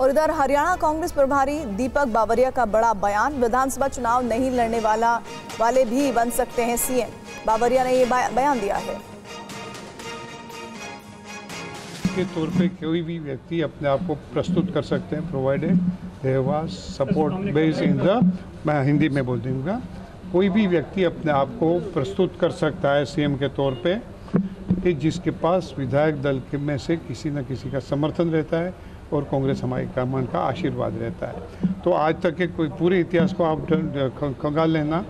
और इधर हरियाणा कांग्रेस प्रभारी दीपक बावरिया का बड़ा बयान विधानसभा चुनाव नहीं लड़ने वाला वाले भी बन सकते हैं सीएम। बावरिया ने ये बयान दिया है। के तौर पे कोई भी व्यक्ति अपने आप को प्रस्तुत कर सकते हैं provided support base in the मैं हिंदी में बोल दूँगा कोई भी व्यक्ति अपने आप को प्रस्तुत कर सकता है सीएम के तौर पे कि जिसके पास विधायक दल के में से किसी न किसी का समर्थन रहता है और कांग्रेस हमारे कमान का आशीर्वाद रहता है। तो आज तक के कोई पूरे इतिहास को आप खंगाल लेना।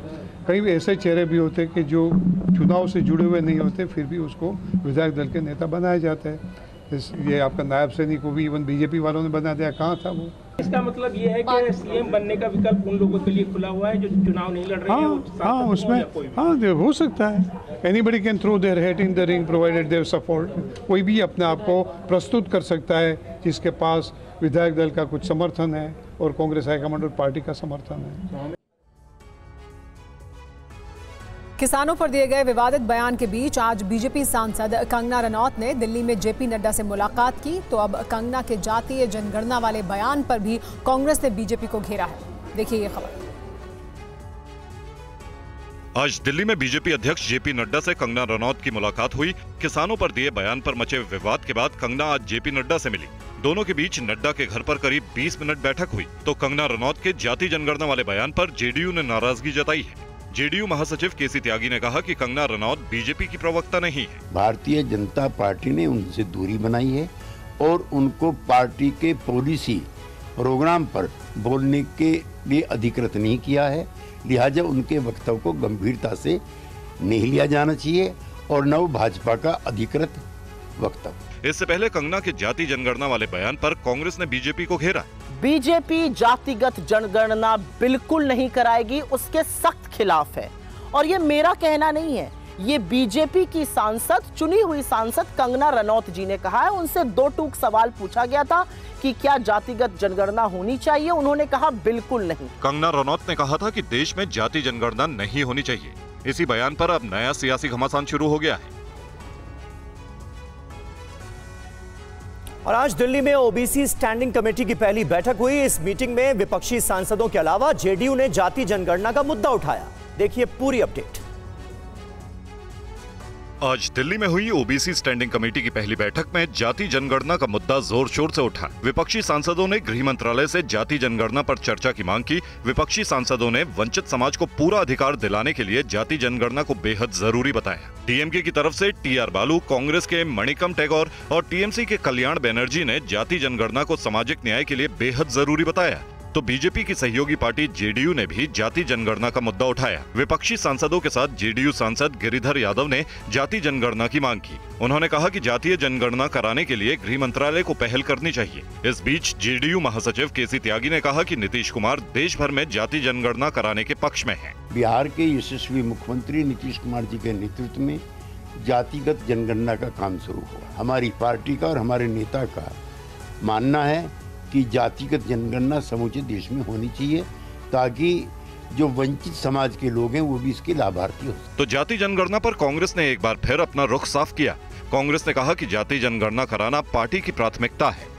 कई ऐसे चेहरे भी होते हैं कि जो चुनाव से जुड़े हुए नहीं होते, फिर भी उसको विधायक दल के नेता बनाए जाते हैं। ये आपका नायब सैनिक को भी इवन बीजेपी वालों ने बना दिया। कहाँ था वो? इसका मतलब ये है कि सीएम बनने का विकल्प उन लोगों के लिए खुला हुआ है जो चुनाव नहीं लड़ रहे हाँ हैं हाँ उसमें हाँ हो सकता है। Anybody can throw their hat in the ring provided their support कोई भी अपने आप को प्रस्तुत कर सकता है जिसके पास विधायक दल का कुछ समर्थन है और कांग्रेस हाईकमांड और पार्टी का समर्थन है। किसानों पर दिए गए विवादित बयान के बीच आज बीजेपी सांसद कंगना रनौत ने दिल्ली में जेपी नड्डा से मुलाकात की। तो अब कंगना के जातीय जनगणना वाले बयान पर भी कांग्रेस ने बीजेपी को घेरा है। देखिए ये खबर। आज दिल्ली में बीजेपी अध्यक्ष जेपी नड्डा से कंगना रनौत की मुलाकात हुई। किसानों पर दिए बयान पर मचे विवाद के बाद कंगना आज जेपी नड्डा से मिली। दोनों के बीच नड्डा के घर पर करीब 20 मिनट बैठक हुई। तो कंगना रनौत के जाति जनगणना वाले बयान पर जेडीयू ने नाराज़गी जताई है। जेडीयू महासचिव केसी त्यागी ने कहा कि कंगना रनौत बीजेपी की प्रवक्ता नहीं है। भारतीय जनता पार्टी ने उनसे दूरी बनाई है और उनको पार्टी के पॉलिसी प्रोग्राम पर बोलने के लिए अधिकृत नहीं किया है। लिहाजा उनके वक्तव्य को गंभीरता से नहीं लिया जाना चाहिए और न भाजपा का अधिकृत वक्तव्य। इससे पहले कंगना के जाति जनगणना वाले बयान पर कांग्रेस ने बीजेपी को घेरा। बीजेपी जातिगत जनगणना बिल्कुल नहीं कराएगी, उसके सख्त खिलाफ है। और ये मेरा कहना नहीं है। ये बीजेपी की सांसद, चुनी हुई सांसद कंगना रनौत जी ने कहा है। उनसे दो टूक सवाल पूछा गया था कि क्या जातिगत जनगणना होनी चाहिए? उन्होंने कहा, बिल्कुल नहीं। कंगना रनौत ने कहा था कि देश में जाति जनगणना नहीं होनी चाहिए। इसी बयान पर अब नया सियासी घमासान शुरू हो गया है। और आज दिल्ली में ओबीसी स्टैंडिंग कमेटी की पहली बैठक हुई। इस मीटिंग में विपक्षी सांसदों के अलावा जेडीयू ने जाति जनगणना का मुद्दा उठाया। देखिए पूरी अपडेट। आज दिल्ली में हुई ओबीसी स्टैंडिंग कमेटी की पहली बैठक में जाति जनगणना का मुद्दा ज़ोर शोर से उठा। विपक्षी सांसदों ने गृह मंत्रालय से जाति जनगणना पर चर्चा की मांग की। विपक्षी सांसदों ने वंचित समाज को पूरा अधिकार दिलाने के लिए जाति जनगणना को बेहद ज़रूरी बताया। डीएमके की तरफ़ से टी आर बालू, कांग्रेस के मणिकम टैगोर और टीएमसी के कल्याण बैनर्जी ने जाति जनगणना को सामाजिक न्याय के लिए बेहद ज़रूरी बताया। तो बीजेपी की सहयोगी पार्टी जेडीयू ने भी जाति जनगणना का मुद्दा उठाया। विपक्षी सांसदों के साथ जेडीयू सांसद गिरिधर यादव ने जाति जनगणना की मांग की। उन्होंने कहा कि जातीय जनगणना कराने के लिए गृह मंत्रालय को पहल करनी चाहिए। इस बीच जेडीयू महासचिव केसी त्यागी ने कहा कि नीतीश कुमार देश भर में जाति जनगणना कराने के पक्ष में हैं। बिहार के यशस्वी मुख्यमंत्री नीतीश कुमार जी के नेतृत्व में जातिगत जनगणना का काम शुरू हुआ। हमारी पार्टी का और हमारे नेता का मानना है कि जातिगत जनगणना समूचे देश में होनी चाहिए ताकि जो वंचित समाज के लोग हैं, वो भी इसके लाभार्थी हो तो जाति जनगणना पर कांग्रेस ने एक बार फिर अपना रुख साफ़ किया। कांग्रेस ने कहा कि जाति जनगणना कराना पार्टी की प्राथमिकता है।